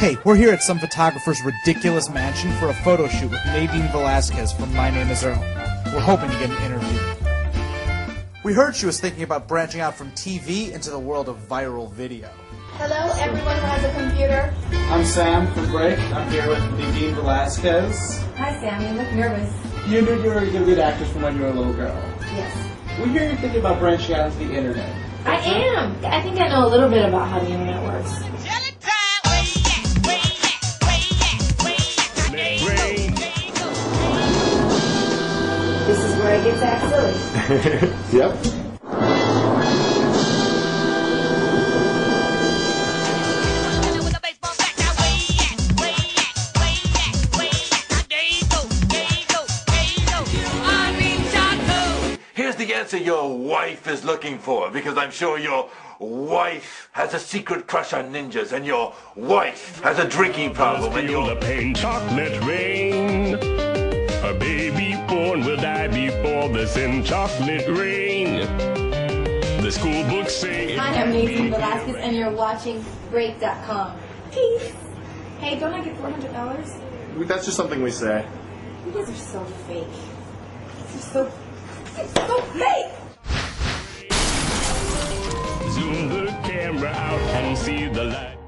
Hey, we're here at some photographer's ridiculous mansion for a photo shoot with Nadine Velazquez from My Name Is Earl. We're hoping to get an interview. We heard she was thinking about branching out from TV into the world of viral video. Hello, everyone who has a computer. I'm Sam from Break. I'm here with Nadine Velazquez. Hi, Sam. You look nervous. You knew you were a lead actress from when you were a little girl. Yes. We hear you're thinking about branching out into the internet. I am. I think I know a little bit about how the internet works. This is where it gets act silly. Yep. Here's the answer your wife is looking for, because I'm sure your wife has a secret crush on ninjas, and your wife has a drinking problem, and Feel your the pain, chocolate rain. Before the sin, chocolate rain. The school books say. Hi, I'm Nadine Velazquez, and you're watching Break.com. Peace. Hey, don't I get $400? That's just something we say. You guys are so fake. You're so, you're so fake! Zoom the camera out and see the light.